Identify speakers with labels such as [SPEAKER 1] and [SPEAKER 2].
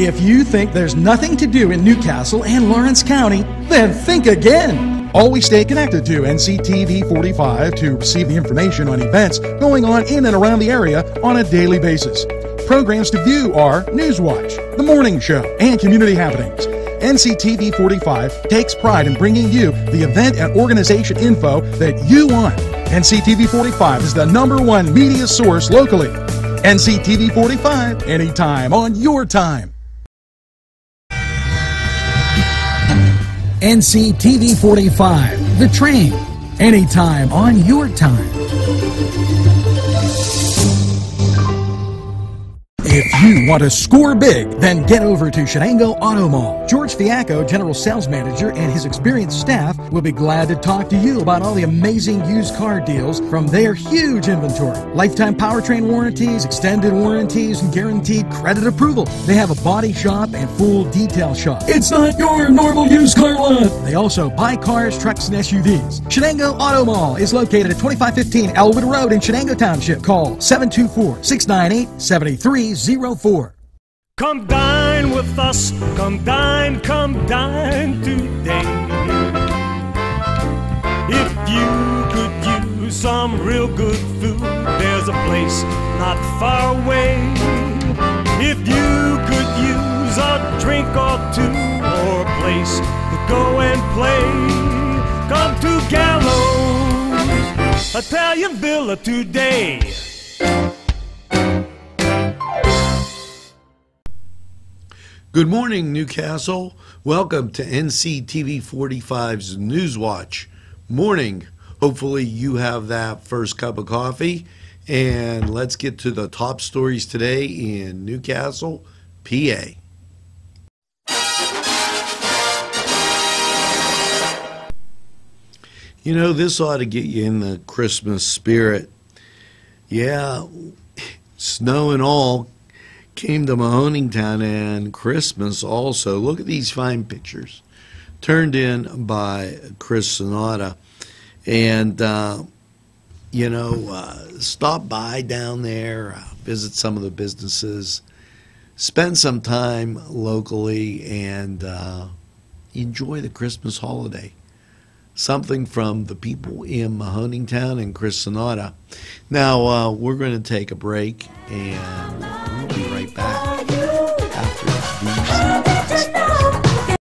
[SPEAKER 1] If you think there's nothing to do in New Castle and Lawrence County, then think again. Always stay connected to NCTV 45 to receive the information on events going on in and around the area on a daily basis. Programs to view are Newswatch, The Morning Show, and Community Happenings. NCTV 45 takes pride in bringing you the event and organization info that you want. NCTV 45 is the number one media source locally. NCTV 45, anytime on your time. NCTV 45, The Train, anytime on your time. If you want to score big, then get over to Shenango Auto Mall. George Fiacco, General Sales Manager, and his experienced staff will be glad to talk to you about all the amazing used car deals from their huge inventory. Lifetime powertrain warranties, extended warranties, and guaranteed credit approval. They have a body shop and full detail shop. It's not your normal used car lot. They also buy cars, trucks, and SUVs. Shenango Auto Mall is located at 2515 Ellwood Road in Shenango Township. Call 724 698 7304.
[SPEAKER 2] Come dine with us, come dine, come dine today. If you could use some real good food, there's a place not far away. If you could use a drink or two, or a place to go and play, come to Gallows Italian Villa today.
[SPEAKER 3] Good morning, New Castle. Welcome to NCTV 45's Newswatch morning. Hopefully, you have that first cup of coffee. And let's get to the top stories today in New Castle, PA. You know, this ought to get you in the Christmas spirit. Yeah, snow and all came to Mahoningtown and Christmas also. Look at these fine pictures turned in by Chris Sonata. And, uh, you know, uh, stop by down there, uh, visit some of the businesses, spend some time locally, and uh, enjoy the Christmas holiday. Something from the people in Mahoningtown and Chris Sonata. Now, uh, we're going to take a break and be right back.